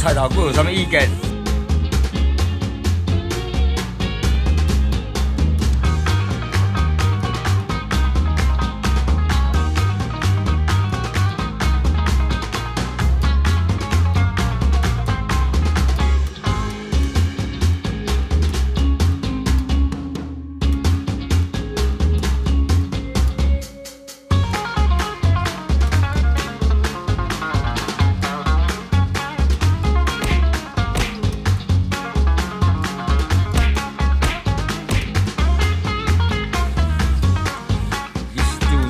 菜头哥有什么意见？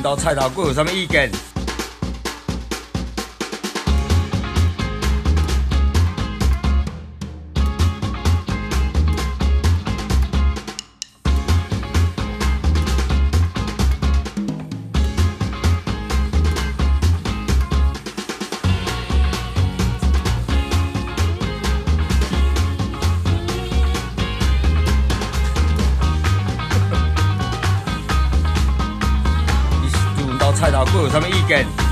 到菜刀哥有什么意见？菜刀裤有什么意见。